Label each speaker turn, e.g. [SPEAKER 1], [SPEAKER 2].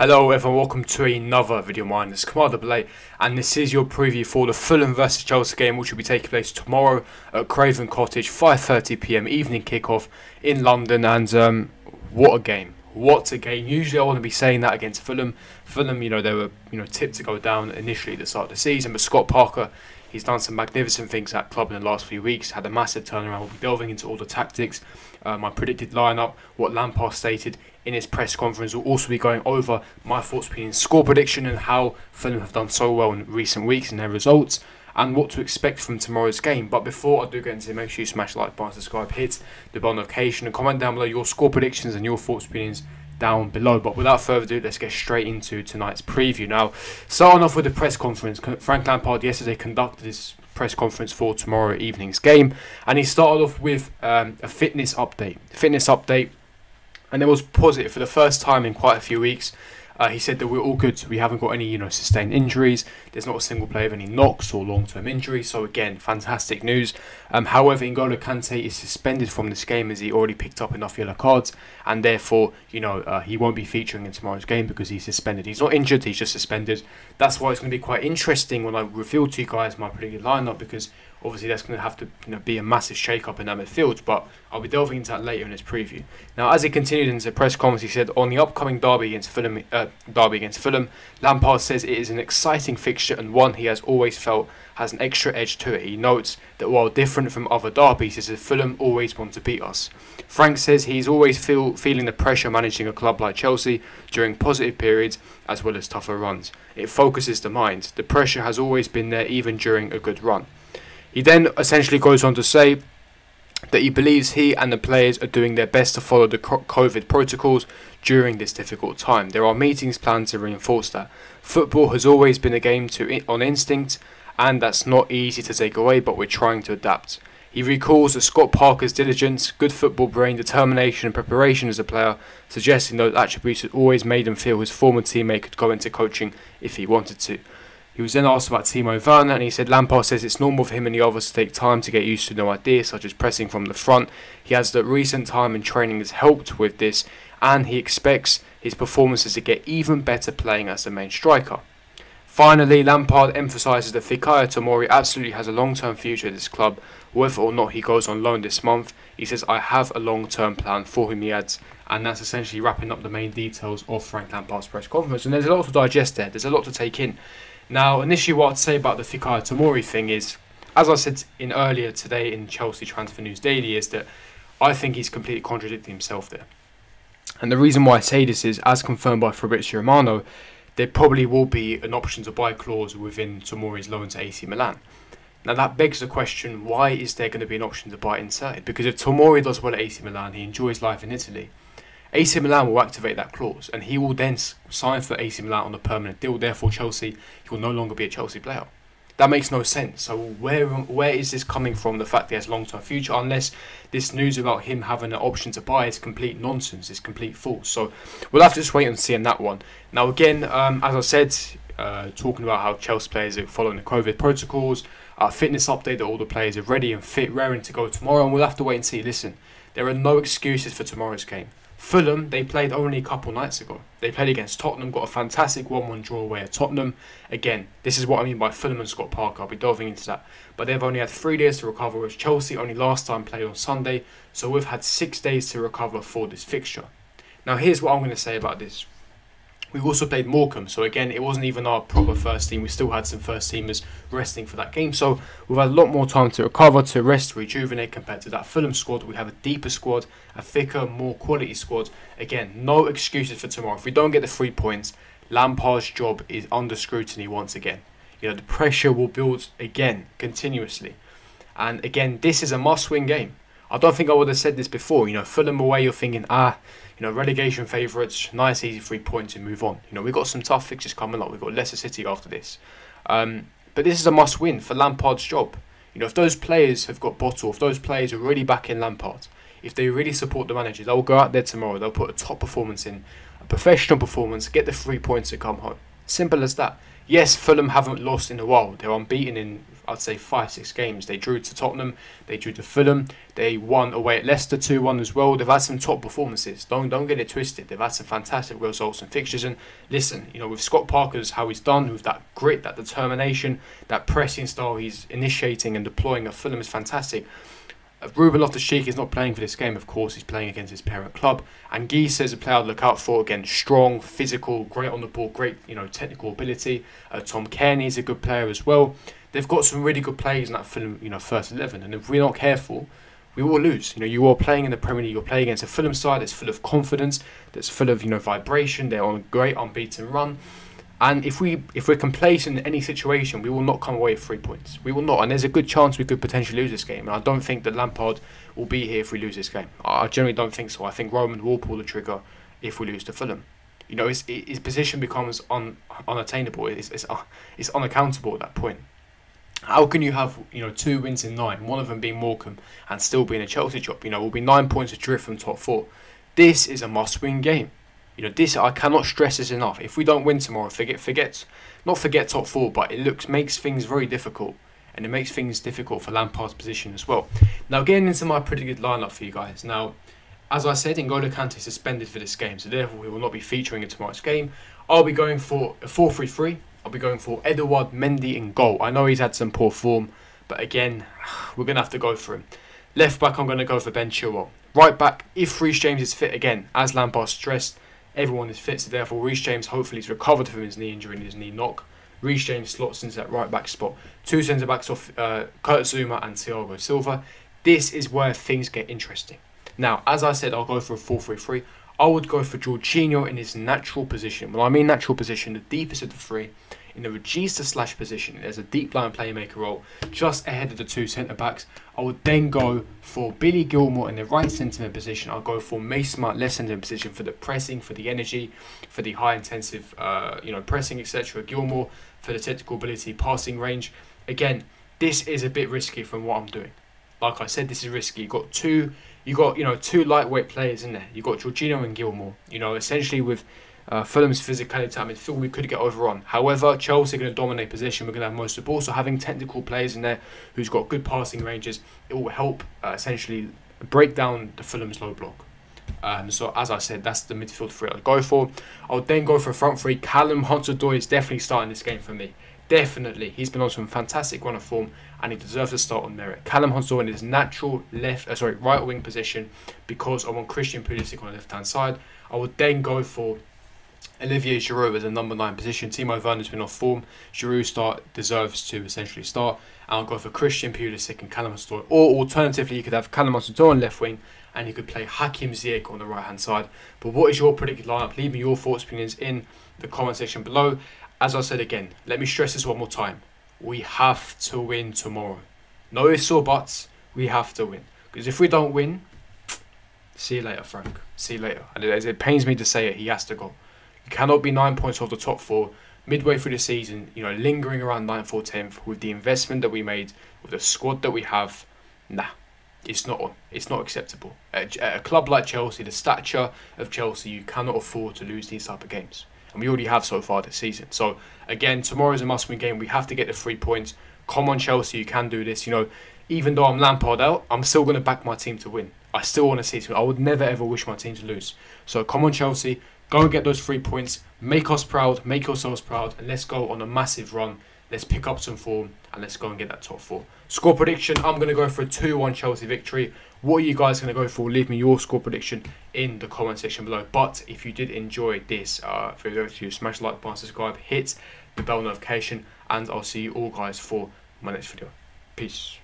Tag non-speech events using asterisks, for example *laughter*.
[SPEAKER 1] Hello everyone, welcome to another video of mine. It's Commander Belay, and this is your preview for the Fulham vs Chelsea game, which will be taking place tomorrow at Craven Cottage, 5.30pm evening kickoff in London, and um, what a game. What a game. Usually I want to be saying that against Fulham. Fulham, you know, they were you know tipped to go down initially at the start of the season, but Scott Parker, he's done some magnificent things at club in the last few weeks, had a massive turnaround. We'll be delving into all the tactics, uh, my predicted lineup, what Lampard stated in his press conference. We'll also be going over my thoughts, opinions, score prediction, and how Fulham have done so well in recent weeks and their results, and what to expect from tomorrow's game. But before I do get into it, make sure you smash like button, subscribe, hit the bell notification, and comment down below your score predictions and your thoughts, opinions down below. But without further ado, let's get straight into tonight's preview. Now, starting off with the press conference, Frank Lampard yesterday conducted his press conference for tomorrow evening's game, and he started off with um, a fitness update. Fitness update and it was positive for the first time in quite a few weeks. Uh, he said that we're all good. We haven't got any, you know, sustained injuries. There's not a single player of any knocks or long-term injuries. So again, fantastic news. Um, however, N'Golo Kante is suspended from this game as he already picked up enough yellow cards, and therefore, you know, uh, he won't be featuring in tomorrow's game because he's suspended. He's not injured. He's just suspended. That's why it's going to be quite interesting when I reveal to you guys my predicted lineup because obviously that's going to have to you know, be a massive shake-up in that midfield, but I'll be delving into that later in this preview. Now, as he continued in his press conference, he said, on the upcoming derby against Fulham, uh, derby against Fulham, Lampard says it is an exciting fixture and one he has always felt has an extra edge to it. He notes that while different from other derbies, he says Fulham always want to beat us. Frank says he's always feel, feeling the pressure managing a club like Chelsea during positive periods as well as tougher runs. It focuses the mind. The pressure has always been there even during a good run. He then essentially goes on to say that he believes he and the players are doing their best to follow the COVID protocols during this difficult time. There are meetings planned to reinforce that. Football has always been a game to on instinct, and that's not easy to take away, but we're trying to adapt. He recalls that Scott Parker's diligence, good football brain, determination, and preparation as a player, suggesting those attributes had always made him feel his former teammate could go into coaching if he wanted to. He was then asked about Timo Werner and he said Lampard says it's normal for him and the others to take time to get used to new ideas such as pressing from the front. He has that recent time in training has helped with this and he expects his performances to get even better playing as the main striker. Finally, Lampard emphasises that Fikayo Tomori absolutely has a long-term future at this club, whether or not he goes on loan this month. He says, I have a long-term plan for him, he adds, and that's essentially wrapping up the main details of Frank Lampard's press conference. And there's a lot to digest there, there's a lot to take in. Now, initially, what I'd say about the Fikayo Tomori thing is, as I said in earlier today in Chelsea Transfer News Daily, is that I think he's completely contradicting himself there. And the reason why I say this is, as confirmed by Fabrizio Romano, there probably will be an option to buy clause within Tomori's loan to AC Milan. Now that begs the question, why is there going to be an option to buy inside? Because if Tomori does well at AC Milan, he enjoys life in Italy, AC Milan will activate that clause and he will then sign for AC Milan on a permanent deal. Therefore, Chelsea, he will no longer be a Chelsea player. That makes no sense. So where where is this coming from? The fact that he has long term future, unless this news about him having an option to buy is complete nonsense. It's complete false. So we'll have to just wait and see on that one. Now again, um, as I said, uh, talking about how Chelsea players are following the COVID protocols, uh, fitness update that all the players are ready and fit, raring to go tomorrow, and we'll have to wait and see. Listen, there are no excuses for tomorrow's game. Fulham, they played only a couple nights ago. They played against Tottenham, got a fantastic 1 1 draw away at Tottenham. Again, this is what I mean by Fulham and Scott Parker. I'll be delving into that. But they've only had three days to recover, whereas Chelsea only last time played on Sunday. So we've had six days to recover for this fixture. Now, here's what I'm going to say about this we also played Morecambe, so again, it wasn't even our proper first team. We still had some first teamers resting for that game, so we've had a lot more time to recover, to rest, rejuvenate compared to that Fulham squad. We have a deeper squad, a thicker, more quality squad. Again, no excuses for tomorrow. If we don't get the three points, Lampard's job is under scrutiny once again. You know, the pressure will build again, continuously. And again, this is a must-win game. I don't think I would have said this before. You know, Fulham away, you're thinking, ah, you know, relegation favourites, nice easy three points and move on. You know, we've got some tough fixtures coming up. We've got Leicester City after this. Um, but this is a must win for Lampard's job. You know, if those players have got bottle, if those players are really back in Lampard, if they really support the manager, they'll go out there tomorrow, they'll put a top performance in, a professional performance, get the three points to come home. Simple as that. Yes, Fulham haven't lost in a while. They're unbeaten in I'd say five, six games. They drew to Tottenham, they drew to Fulham, they won away at Leicester 2 1 as well. They've had some top performances. Don't don't get it twisted. They've had some fantastic results and fixtures. And listen, you know, with Scott Parker's how he's done, with that grit, that determination, that pressing style he's initiating and deploying at Fulham is fantastic. Ruben Loftus-Cheek is not playing for this game, of course. He's playing against his parent club. And Geese is a player to look out for. Again, strong, physical, great on the ball, great you know technical ability. Uh, Tom Cairney is a good player as well. They've got some really good players in that Fulham, you know, first eleven. And if we're not careful, we will lose. You know, you are playing in the Premier League. You're playing against a Fulham side that's full of confidence, that's full of you know vibration. They're on a great unbeaten run. And if we if we're complacent in any situation, we will not come away with three points. We will not, and there's a good chance we could potentially lose this game. And I don't think that Lampard will be here if we lose this game. I generally don't think so. I think Roman will pull the trigger if we lose to Fulham. You know, his, his position becomes un, unattainable. It's, it's, uh, it's unaccountable at that point. How can you have you know two wins in nine, one of them being Morecambe, and still being a Chelsea job? You know, we'll be nine points adrift from top four. This is a must-win game. You know, this I cannot stress this enough. If we don't win tomorrow, forget forget not forget top four, but it looks makes things very difficult. And it makes things difficult for Lampard's position as well. Now getting into my predicted lineup for you guys. Now, as I said, N'Golo Kante suspended for this game, so therefore we will not be featuring in tomorrow's game. I'll be going for a 4-3-3. I'll be going for Edouard Mendy in goal. I know he's had some poor form, but again, *sighs* we're going to have to go for him. Left back, I'm going to go for Ben Chilwell. Right back, if Reece James is fit again, as Lampard stressed, everyone is fit, so therefore Reece James hopefully is recovered from his knee injury and his knee knock. Reece James slots into that right back spot. Two centre backs off uh, Kurt Zouma and Thiago Silva. This is where things get interesting. Now, as I said, I'll go for a 4 3 3. I would go for Jorginho in his natural position. When I mean natural position, the deepest of the three, in the regista slash position. There's a deep line playmaker role just ahead of the two centre backs. I would then go for Billy Gilmour in the right centre position. I'll go for Mason Mount left centre position for the pressing, for the energy, for the high intensive, uh, you know, pressing, etc. Gilmour for the technical ability, passing range. Again, this is a bit risky from what I'm doing. Like I said, this is risky. You've got two, you got you know two lightweight players in there. You've got Jorginho and Gilmour. You know, essentially with uh, Fulham's physicality, I mean, we could get overrun. However, Chelsea are going to dominate possession. We're going to have most of the ball. So having technical players in there who's got good passing ranges, it will help uh, essentially break down the Fulham's low block. Um, so as I said, that's the midfield three I'd go for. I'll then go for a front three. Callum Hudson-Odoi is definitely starting this game for me. Definitely, he's been on some fantastic run of form, and he deserves a start on merit. Callum Hudson-Odoi in his natural left, uh, sorry, right wing position, because I want Christian Pulisic on the left hand side. I would then go for Olivier Giroud as a number nine position. Timo Werner's been off form. Giroud start deserves to essentially start. And I'll go for Christian Pulisic and Callum Hudson-Odoi. Or alternatively, you could have Callum Hudson-Odoi on left wing and you could play Hakim Ziyech on the right hand side. But what is your predicted lineup? Leave me your thoughts, opinions in the comment section below. As I said again, let me stress this one more time. We have to win tomorrow. No ifs or buts. We have to win. Because if we don't win, *tsk* see you later, Frank. See you later. And it, it pains me to say it, he has to go. Cannot be nine points off the top four midway through the season, you know, lingering around ninth or 10th with the investment that we made, with the squad that we have. Nah, it's not on. It's not acceptable. At, a club like Chelsea, the stature of Chelsea, you cannot afford to lose these type of games. And we already have so far this season. So, again, tomorrow is a must win game. We have to get the three points. Come on, Chelsea, you can do this. You know, even though I'm Lampard out, I'm still going to back my team to win. I still want to see it. I would never ever wish my team to lose. So, come on, Chelsea, Go and get those three points. Make us proud. Make yourselves proud. And let's go on a massive run. Let's pick up some form and let's go and get that top four. Score prediction, I'm going to go for a 2-1 Chelsea victory. What are you guys going to go for? Leave me your score prediction in the comment section below. But if you did enjoy this uh, video, you smash like button, subscribe, hit the bell notification, and I'll see you all guys for my next video. Peace.